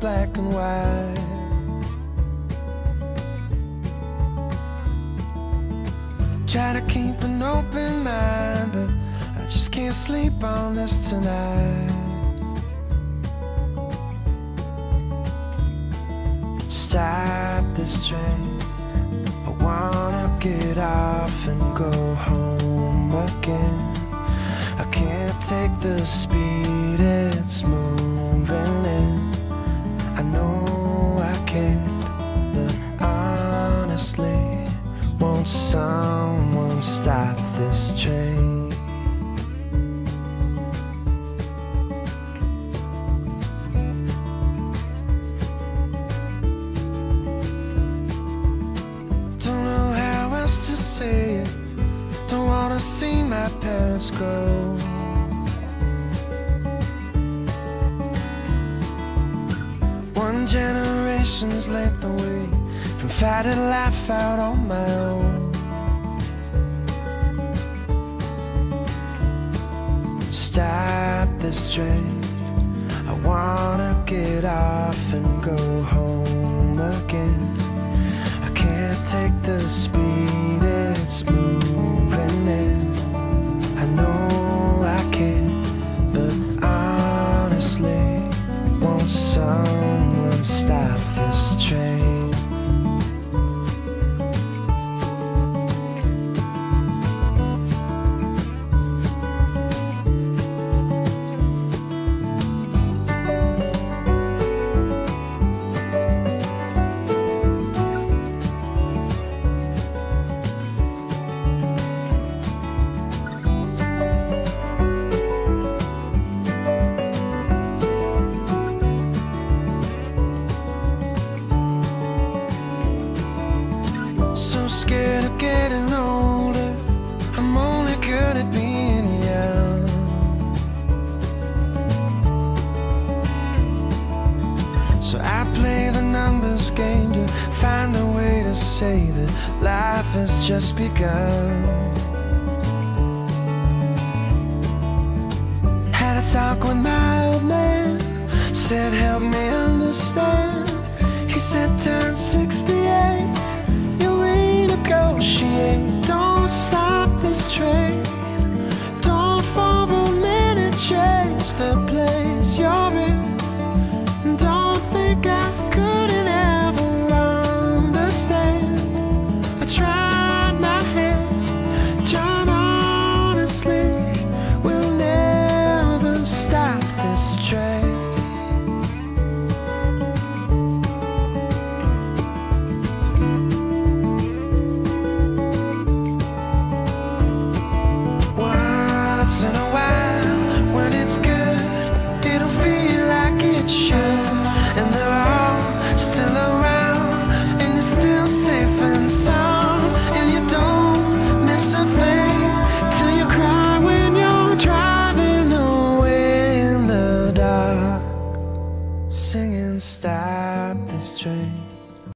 black and white. Try to keep an open mind, but I just can't sleep on this tonight. Stop this train. I wanna get off and go home again. I can't take the speed it's moving parents go. One generation's length away from fighting life out on my own. Stop this train. I wanna get off and go home again. I can't take the speed getting older. I'm only good at being young. So I play the numbers game to find a way to say that life has just begun. Had a talk with my old man, said, Help me understand. He said, Turn 68 you're in